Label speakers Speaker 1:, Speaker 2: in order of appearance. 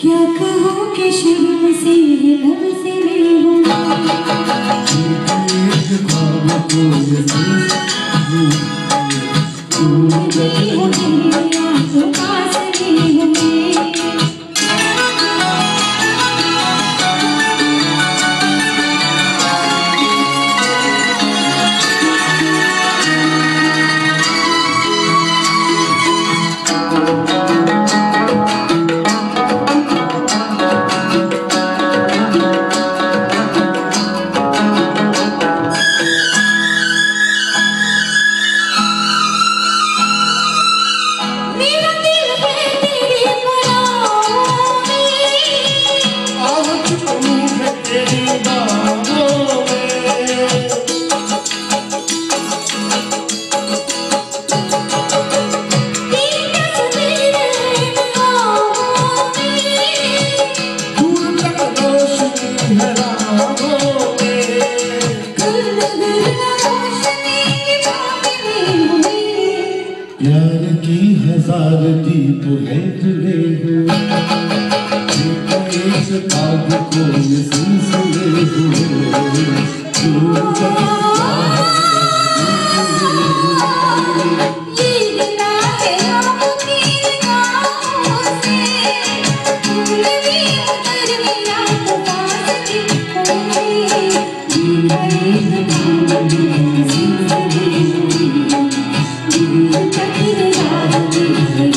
Speaker 1: क्या कहूँ कि से
Speaker 2: प्यार की हज़ार दीप है जुड़े हुए। को ये सिलसिले हुए।
Speaker 1: Thank